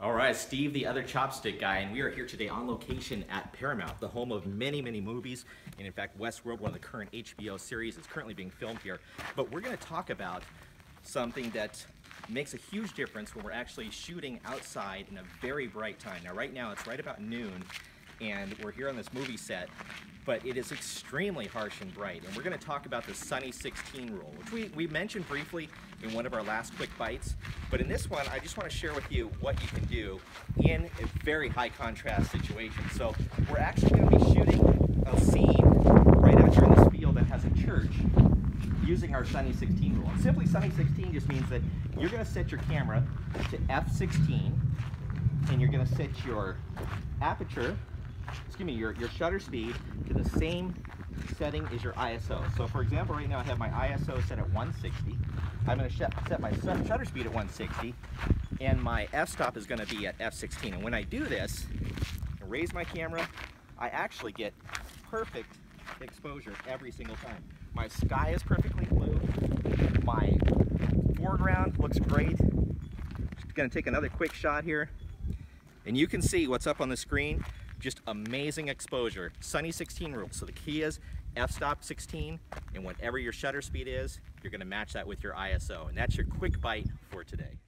All right, Steve, the other chopstick guy, and we are here today on location at Paramount, the home of many, many movies. And in fact, Westworld, one of the current HBO series, is currently being filmed here. But we're going to talk about something that makes a huge difference when we're actually shooting outside in a very bright time. Now, right now, it's right about noon, and we're here on this movie set, but it is extremely harsh and bright. And we're going to talk about the Sunny 16 rule, which we, we mentioned briefly in one of our last quick bites. But in this one, I just want to share with you what you can do in a very high contrast situation. So we're actually to be shooting a scene right out here in this field that has a church using our Sunny 16 rule. And simply Sunny 16 just means that you're going to set your camera to f16 and you're going to set your aperture excuse me, your, your shutter speed to the same setting as your ISO. So for example, right now I have my ISO set at 160. I'm going to set my shutter speed at 160 and my f-stop is going to be at f16. And when I do this, I raise my camera, I actually get perfect exposure every single time. My sky is perfectly blue. My foreground looks great. Just gonna take another quick shot here. And you can see what's up on the screen. Just amazing exposure. Sunny 16 rule. So the key is f-stop 16 and whatever your shutter speed is, you're gonna match that with your ISO. And that's your quick bite for today.